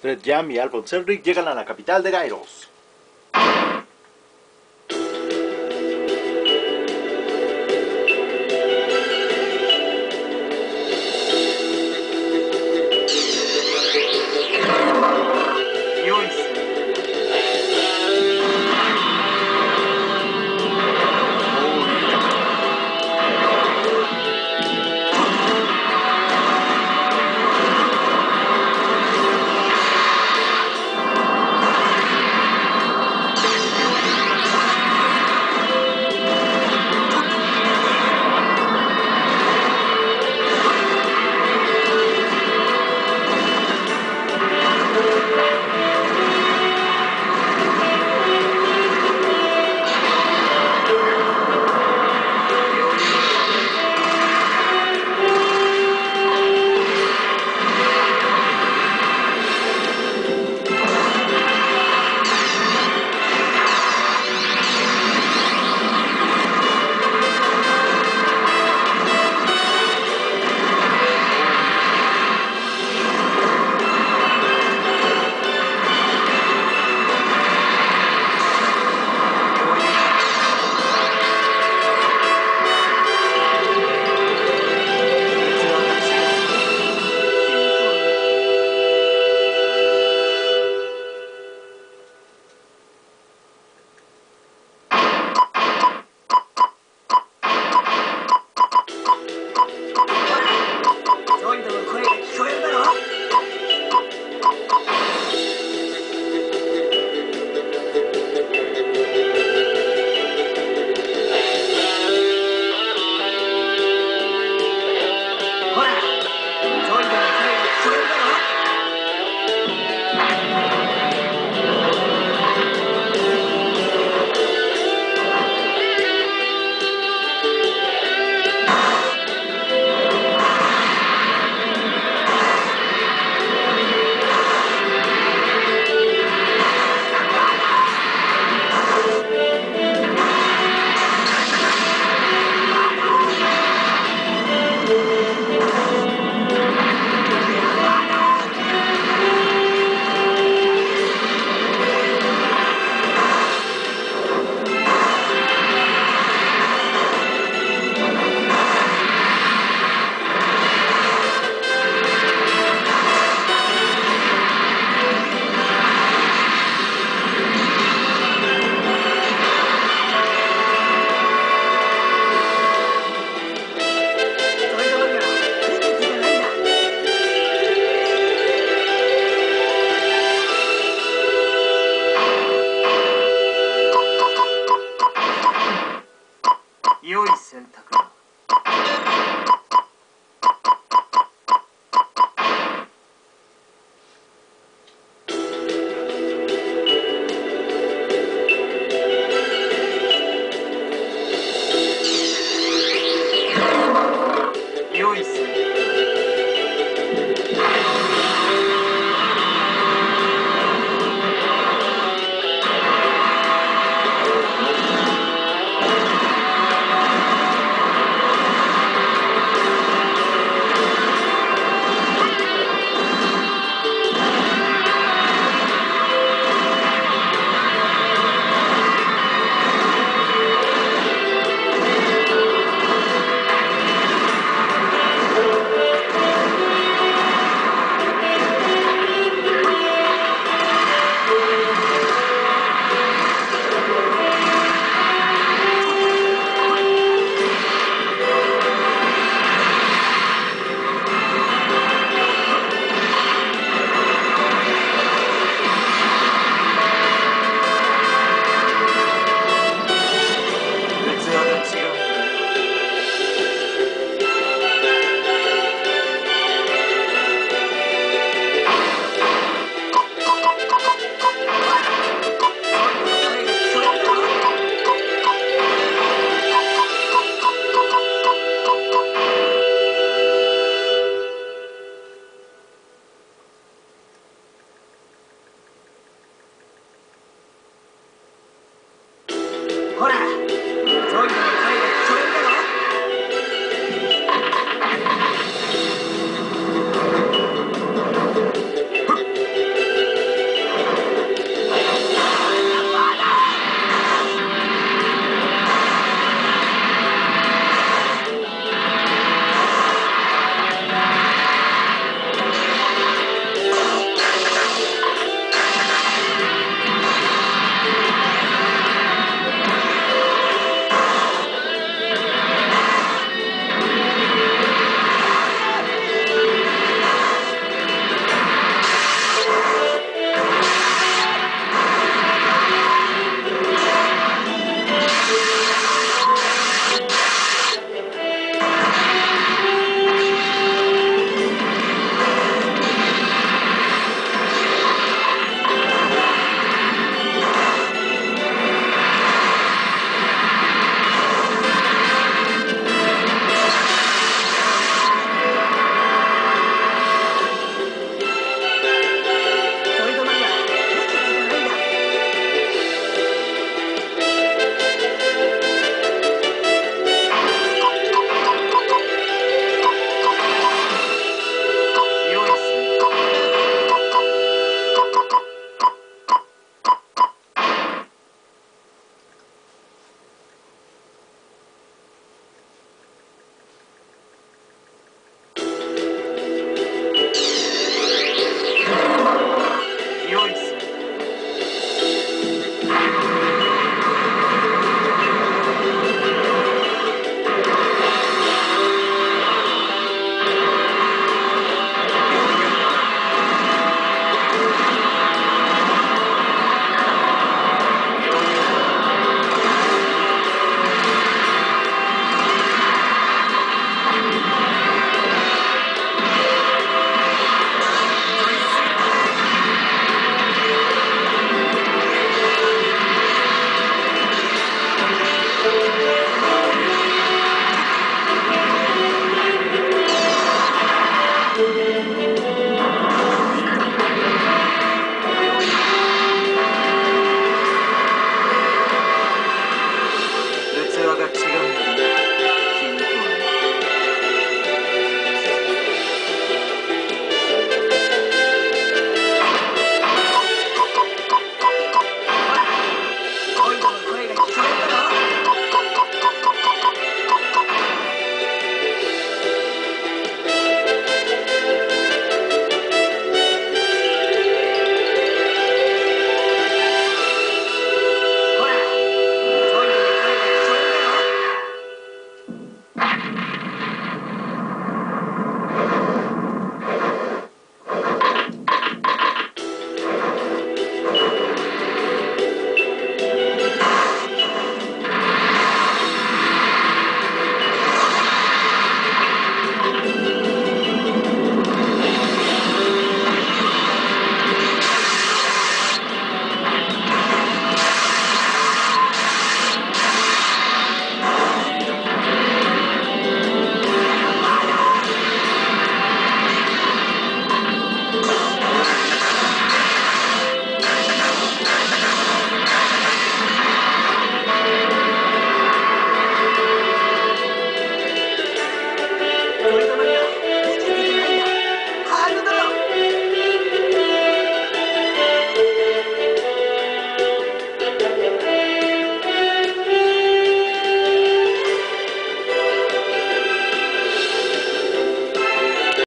Fred Jam y Alphonse Henry llegan a la capital de Gyros.